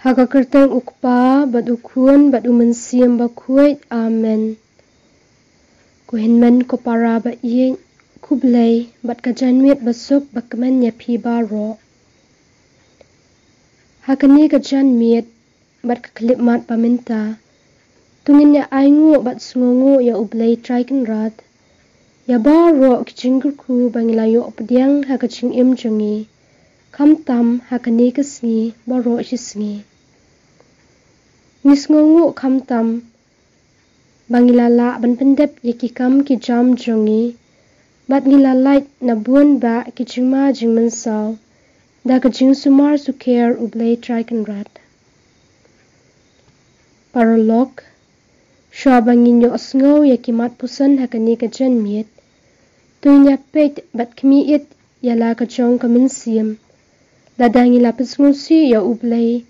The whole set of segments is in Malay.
Haka kerteng ukpa bat ukhuan bat umansiam ba kuwait amen. Kuhin men ko para ba iye kublay bat kajanwit basuk bakman ya ba ro. Hakani kajan miet bat kaklip mat paminta. Tungin ya aingu bat sungungu ya ublay traikin rat. Ya ba ro bangilayo opdiang hakaching im. Kam tam hakani kasngi ba ro shisngi. Nisngongu kam tam bangilala ban pendep yaki kam ki jam jongi. Bat ngilalait na buan ba ki jingma jingman saw. Da ka jing sumar su care ublay traikan rat. Paralog Shwa bangin yo osngaw yaki mat pusan hakani ka jan miet. Tunya pet bat kmi it yala ka jong kamin siyam Ladangi lapis si ya ublay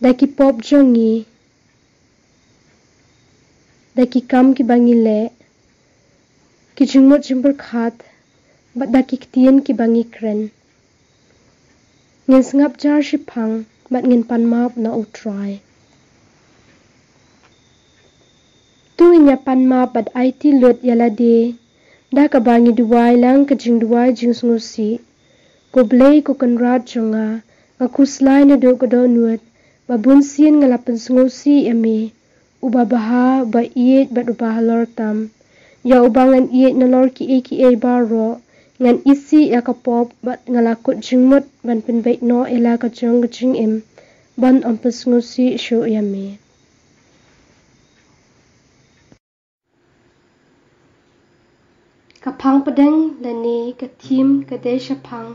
daki pop jongi. Daki kam ki bangi le. Ki jingmot jimber khat. Bat daki ktien ki bangi kren. Ngin sngap jar shi phang bat ngin pan map na utrai tu nya pan map bat it lut yala de. Da ka bangi duwai lang ka jing duwai jing sngusi ko blay ko kan rat jonga akuslai na do ko do nuat babun sien ngalapan sengosi eme uba baha ba iet bat uba halor tam. Ya ubangan iet nalor ki e ki e baro. Ngan isi ya kapop bat ngalakut jingmut ban penbait no ela ka jong jing em. Ban ampas ngosi sho yame kapang pedeng lani katim kadesha pang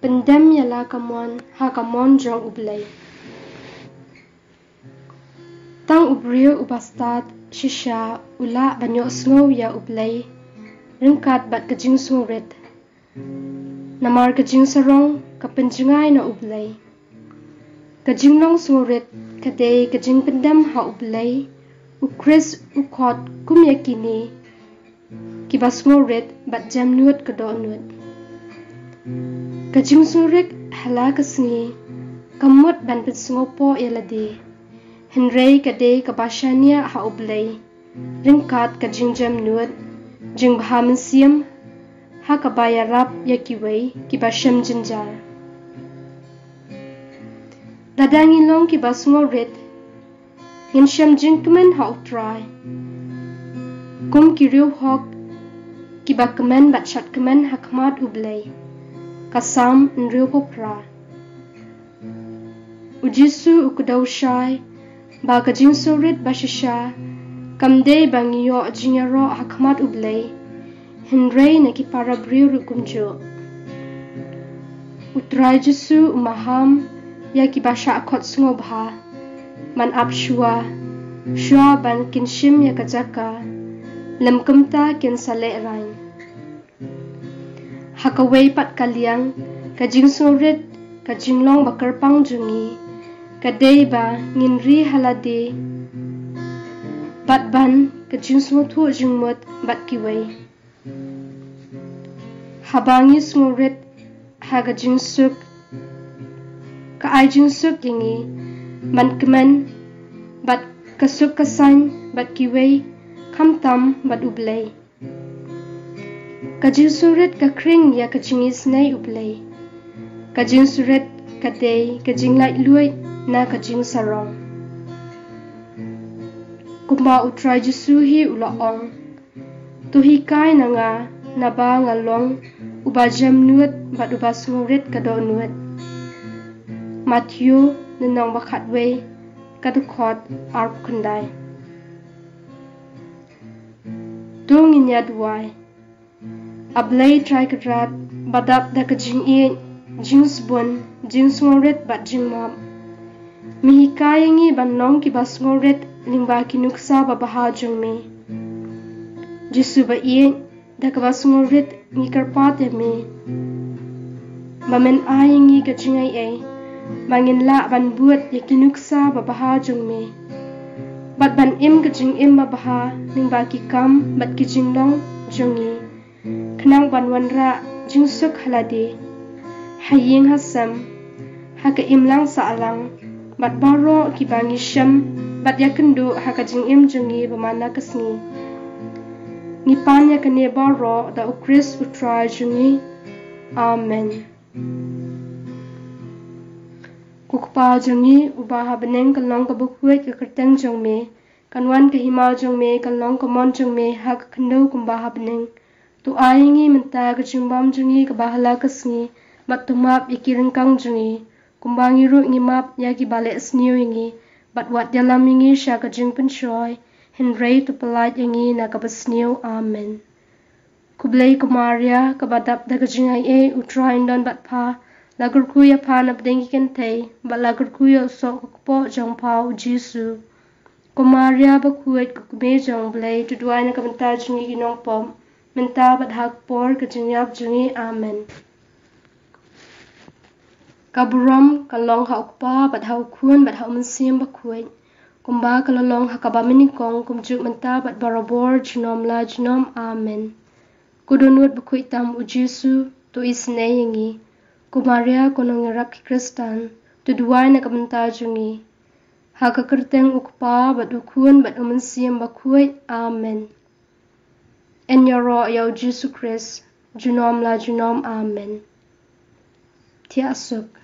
pendem yala kamon ha kamon jong ublay Tang ubrio ubastat shisha ula banyo snow ya uplay ringkat bat kajing sungrit namar kajing sarong kapenjingai na ublay kajing long sungrit kade kajing pendam ha ublay ukris ukot kumyakini kibas sungrit bat jam nuat kado nuat kajing sungrit hala kasngi kamut ban pit sungopo yaladi Henry kade kabashania ha ublay ringkat ka jingjam nuat jing bahaman siam ha kabaya rap yakiway kibasham jinjar. Dadangi long kibasungo red hin sham jingkman ha utray kum kiriu hok kibakman bat shatkaman hakmat ublay kasam nriu popra ujisu ukudaw shai ba ka jing sorit ba shisha kam de bang yo jing ro hakmat ublay henrei na ki para briu ru kumjo utrai jesu maham ya ki ba sha khot sngo bha. Man ap shua. Ban kin shim ya ka jaka lam kumta kin sale rain. Hakawei pat kaliang ka jing sorit ka jinglong bakar pang jungi kadai ba ngin ri halade. Bat ban ka jing smo thu jing mot bat ki wei habangi smo ret ha ga jing suk. Ka ai jing suk man kmen bat ka suk ka bat ki wei kham tam bat ublei ka jing suret ka kring ya ka chingis nei ublei ka jing suret ka dei jing nakajing sarong kuma utrai jisu hi ulaong tuhi kai na nga naba nga long uba jam nuat bat uba sungret kado nuat matthew nenong bakat we kadukot arp kandai dung in yad wai ablay trai kadrat badap da kajing e jings bun jings ngret bat jing mom Mihikayangi banong ki basngoret lingba kinuksa babaha jongme. Jisu ba iye da ka basngoret ni karpat me. Bamen ayangi ka chingai ay mangin la ban buat ya kinuksa babaha jongme. Bat ban im ka jing im babaha lingba ki kam bat ki jinglong jongi. Kenang ban wanra jingsuk halade. Haying hasam haka imlang sa alang bat baro ki bangi sham bat yakendo haka jing im jungi bamana kasni ni panya kane baro da ukris utra jungi amen. Kukpa jungi ubaha beneng kalong kabukwet ke kerteng jong me. Kanwan ke himal jong me kalong kamon jong me hak kendo kumbaha beneng tu ayingi menta ke jimbam jungi ke bahala kesngi bat tumap ikiring kang jungi kumbangi ru ngi map ya ki bale sniu ingi. Bat wat dalam ingi sha ka jing penshoy hin rei tu pelat ingi na ka besniu amen. Kublei kumaria ka badap da ka jing ai e utrain don bat pa lagur ku ya pa na bdengi ken te ba lagur ku ya so ko po jong pa u jisu ko maria ba ku et ko me jong blai tu duai na ka menta jingi ki nong pom menta ba hak por ka jing yap jingi amen ka buram ka long ha pa ba ha kun ba ha mun sim ba ku kumba ka long ha ka ba mini kong kum ju menta ba barabor jinom la jinom amen. Kudunut ba ku tam u jisu tu isne yingi. Kumaria kunong rak kristan tu duai na kamanta jungi. Ha ka kerteng ukpa bat ukun bat umun siam bakuai amen. En yoro yaw jesu christ junom la junom amen. Ti asuk